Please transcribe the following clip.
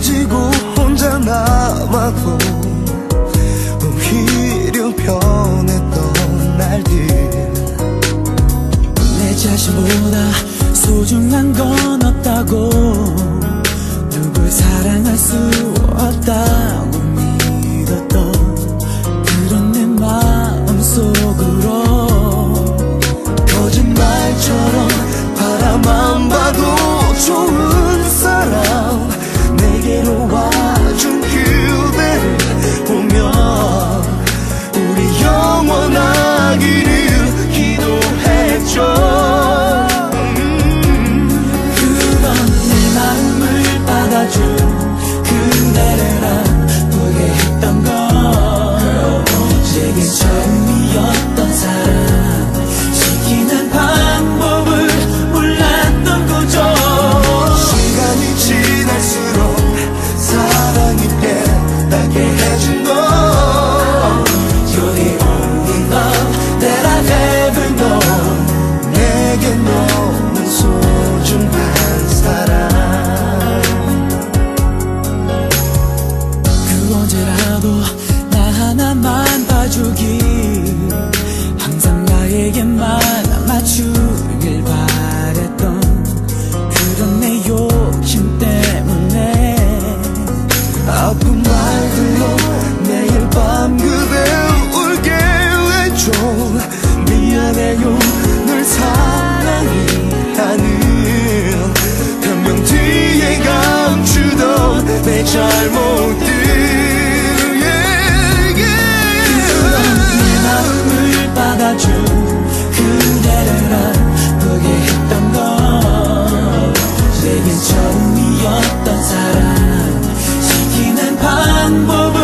지고 혼자 남아도 오히려 변했던 날들. 내 자신보다 소중한 건 없다고 누굴 사랑할 수 나 하나만 봐주기. 항상 나에게만 맞추길 바랬던 그런 내 욕심 때문에 아픈 말들로 내일 밤그 我不